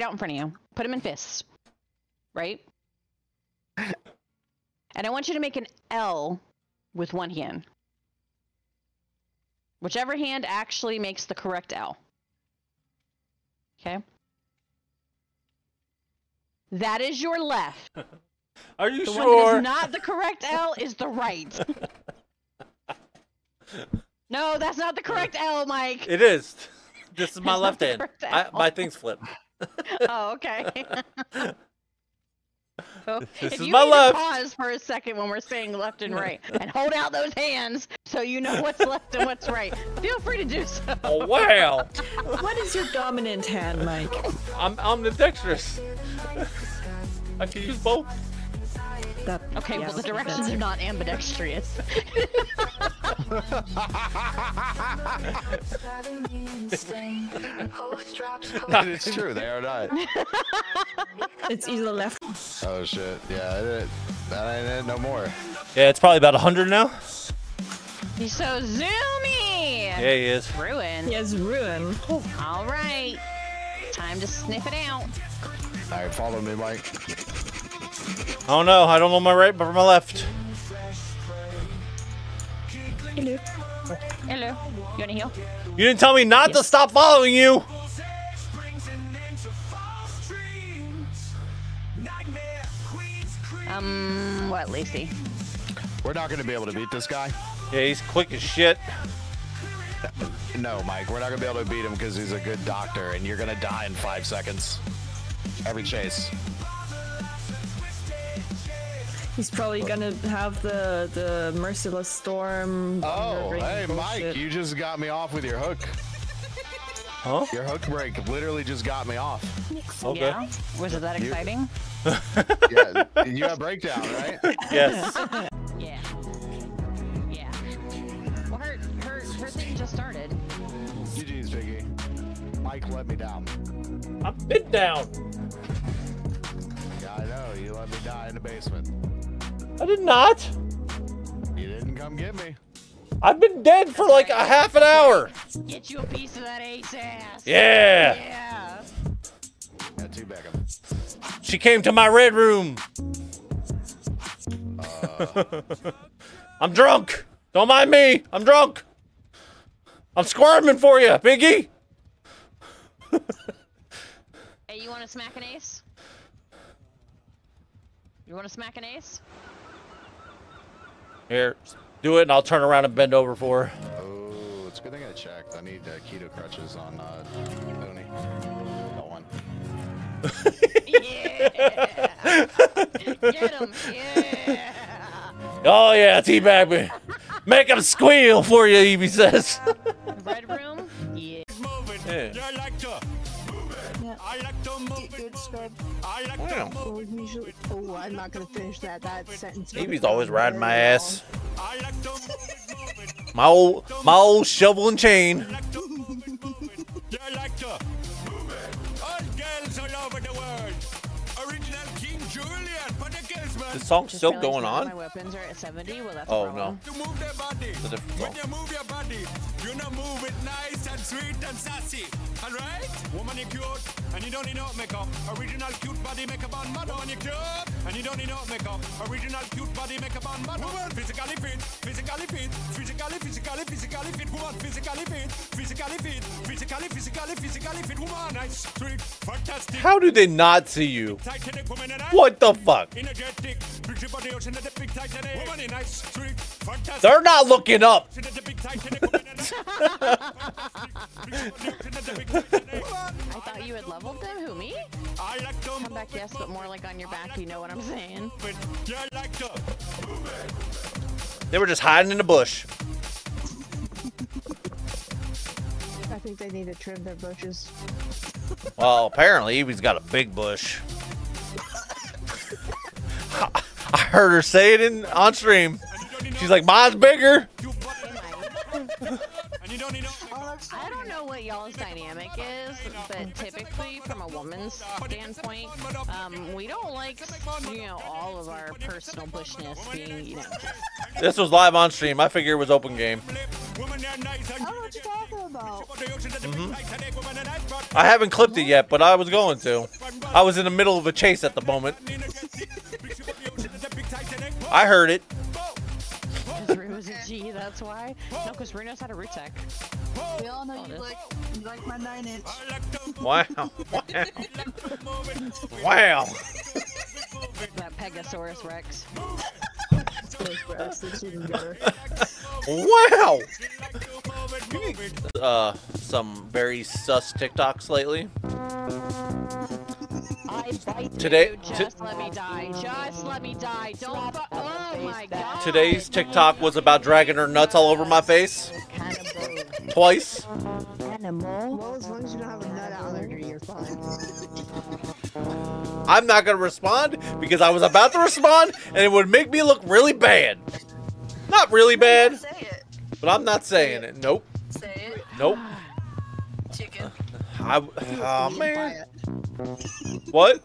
out in front of you. Put them in fists. Right? And I want you to make an L with one hand. Whichever hand actually makes the correct L. Okay? That is your left. Are you The one that sure? is not the correct L is the right. no, that's not the correct L, Mike. It is. This is my left hand. I, my thing's flipped. Oh, okay. So This if is you my need left. pause for a second when we're saying left and right, and hold out those hands so you know what's left and what's right, feel free to do so. Oh wow! What is your dominant hand, Mike? I'm I'm the dexterous. I can use both. That, Okay, yeah, well the directions are not ambidextrous. That is true. They are not. It's either left. Oh shit. Yeah, it, that ain't it no more. Yeah, it's probably about hundred now. He's so zoomy. Yeah, he is. Ruin. Yes, ruin. All right. Time to sniff it out. All right, follow me, Mike. I don't know. I don't know my right but my left. Hello. Hello. You wanna heal? You didn't tell me not to stop following you. Um, what, Lacey? We're not gonna be able to beat this guy. Yeah, he's quick as shit. No, Mike, we're not gonna be able to beat him because he's a good doctor, and you're gonna die in five seconds. Every chase. He's probably gonna have the the merciless storm. Oh, Thunder Rain hey, Mike, you just got me off with your hook. Huh? Your hook break literally just got me off. Okay. Yeah? Was it that exciting? Yeah, you have breakdown, right? Yes. Yeah. Yeah. Well, her, her, her thing just started. GG's, Biggie. Mike let me down. I've been down. Yeah, I know. You let me die in the basement. I did not. You didn't come get me. I've been dead for like a half an hour. Get you a piece of that ace ass. Yeah. Yeah. Yeah, too Beckham. She came to my red room. Uh. I'm drunk. Don't mind me. I'm drunk. I'm squirming for you, Biggie. Hey, you want to smack an ace? You want to smack an ace? Here, do it, and I'll turn around and bend over for her. Oh, it's a good thing I checked. I need uh, keto crutches on uh, Tony. Got one. Yeah. Get him. Yeah. Oh yeah, teabag me. Make him squeal for you, Eevee says. Red room. Yeah. Yeah. I like to. I like to move it. I like to. Or usually, oh, I'm not gonna finish that. That sentence. Eevee's always riding my ass. I like to move it, move it. My old, my old shovel and chain. I like to move it, move it. I like to. Move it. All girls all over the world. Original King Julien for the girls, man. This song's Just still going on. My weapons are at 70. Well, that's Oh, a problem. To move their body. a different When you move your body, you know move it nice and sweet and sassy. Alright? Woman, you cute, and you don't need no makeup. Original cute body makeup on mother. Woman, you cute, and you don't need no makeup. Original cute body makeup on mother. Woman, physically fit, physically fit, physically, physically, physically fit. Woman, physically fit, physically fit, physically, physically, physically fit. Woman, nice, sweet, fantastic. How do they not see you? Titanic woman and I. What the fuck? Energetic, big body ocean the big Titanic. Woman, nice, sweet, fantastic. They're not looking up. I thought you had leveled them. Who, me? I like to Come back, yes, but more like on your back. You know what I'm saying? move. Yeah, I like to. They were just hiding in the bush. I think they need to trim their bushes. Well, apparently Eevee's got a big bush. I heard her say it in on stream. She's like, mine's bigger. I don't know what y'all's dynamic is, but typically, from a woman's standpoint, um, we don't like, you know, all of our personal bushness being, you know, This was live on stream. I figure it was open game. I don't know what you're talking about. I haven't clipped it yet, but I was going to. I was in the middle of a chase at the moment. I heard it. because Runo's a G, that's why. No, because Runo's had a root tech. We all know you like you like my nine inch. Wow. Wow. That Pegasaurus Rex. It's even better. Wow. Uh, some very sus TikToks lately. Today- just let me die. Just let me die. Don't. oh my god. Today's TikTok was about dragging her nuts all over my face twice. Well, as long as you don't have a nut allergy, you're fine. I'm not gonna respond because I was about to respond and it would make me look really bad. Not really bad, but I'm not saying it. Nope. Say it. Nope. Chicken. I, Do it for oh man. What?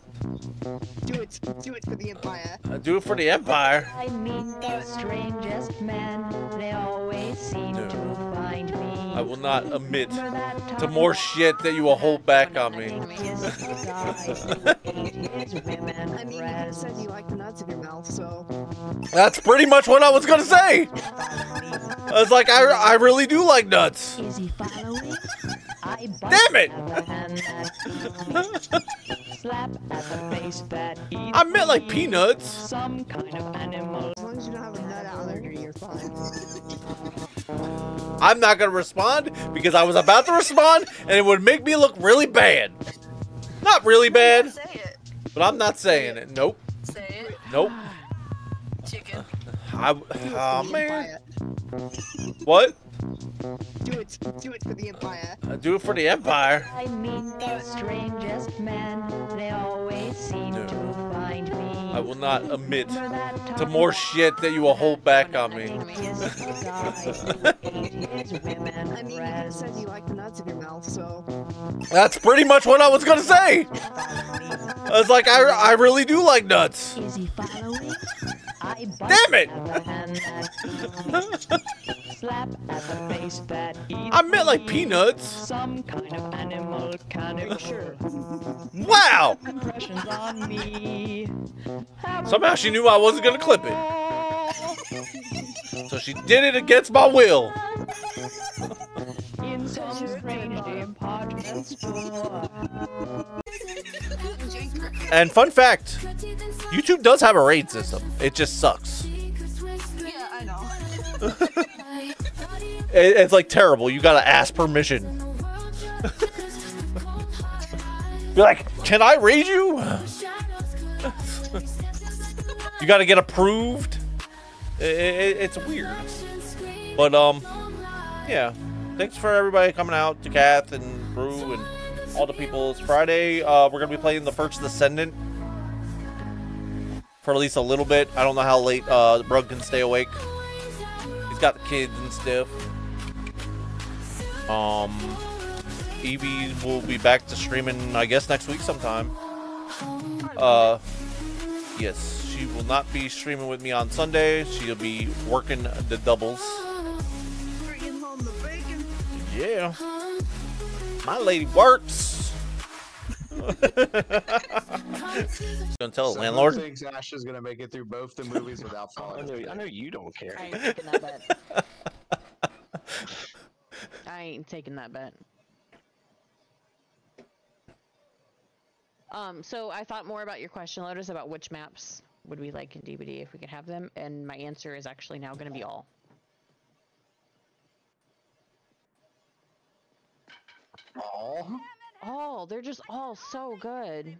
Do it. Do it for the empire. I do it for the Empire. I meet the strangest men, they always seem No. to find me. I will not admit to more shit that you will hold back on me. kissed the guy who ate his women I mean, you said you like the nuts in your mouth, so. That's pretty much what I was gonna say. I was like, I, I really do like nuts. Is he following? Damn it! at the hand that feeds me. Slap at the face that I meant like peanuts. Some kind of animal. As long as you don't have a nut allergy, you're fine. I'm not gonna respond because I was about to respond and it would make me look really bad. Not really bad, Say it. but I'm not saying it. Nope. Say it. Nope. Chicken. I, Do it oh, for oh man. What? Do it. Do it for the empire. I do it for the Empire. I meet the strangest men, they always seem No. to find me. I will not admit to more shit that you will hold back on me. I kissed the guy who ate his women I mean, you said you like the nuts in your mouth, so. That's pretty much what I was gonna say. I was like, I, I really do like nuts. Is he following? Damn it! at the hand that feeds me. Slap at the face that I meant like peanuts. Some kind of animal can sure. Wow. Impressions on me. Somehow she knew I wasn't gonna clip it. So she did it against my will. In some strange department store. And fun fact, YouTube does have a raid system. It just sucks. Yeah, I know. It- it's like terrible. You gotta ask permission. You're like, can I raid you? You gotta get approved. I- I- it's weird. But um, yeah. Thanks for everybody coming out to Kath and Brew and all the people. It's Friday. Uh, we're gonna be playing the first Descendant for at least a little bit. I don't know how late uh Brug can stay awake. He's got the kids and stuff. Um, Eevee will be back to streaming, I guess, next week sometime. Uh, yes, she will not be streaming with me on Sunday. She'll be working the doubles. Bringing home the bacon. Yeah, my lady works. Gonna tell the landlord. Who thinks Ash is gonna make it through both the movies without I falling? know, I know you don't care. I ain't taking that bet. I ain't taking that bet. Um, so I thought more about your question, Lotus, about which maps would we like in DBD if we could have them, and my answer is actually now going to be all. All? All, they're just all so good.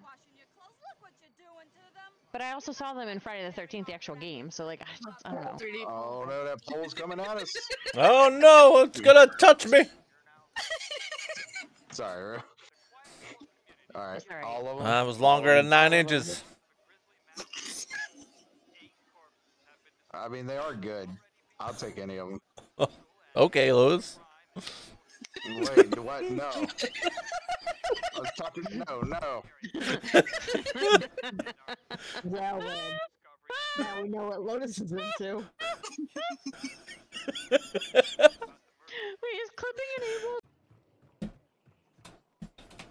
But I also saw them in Friday the 13th, the actual game, so like, I, just, I don't know. Oh no, that pole's coming at us. Oh no, it's gonna touch me. Sorry. All right, That's all right. all of them. That was longer than nine inches. I mean, they are good. I'll take any of them. Okay, Lewis. Wait, what? No. I was talking. No, no. Well then. Now we know what Lotus is into. Wait, is clipping enabled?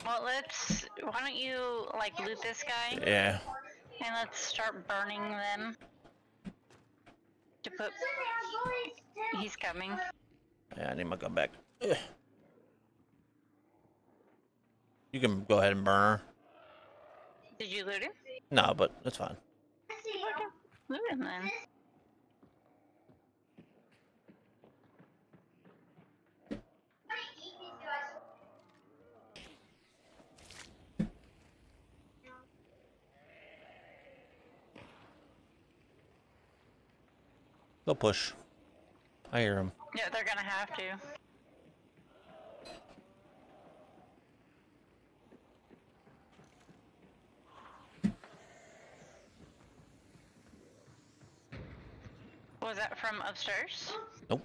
Well, let's. Why don't you like loot this guy Yeah. and let's start burning them. To put. He's coming. Yeah, I need my gun back. Ugh. You can go ahead and burn her. Did you loot him? No, but that's fine. Loot him then. They'll push. I hear him. Yeah, they're gonna have to. Was that from upstairs? Nope.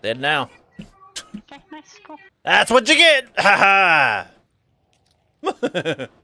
Dead now. Okay, nice, cool. That's what you get! Ha ha!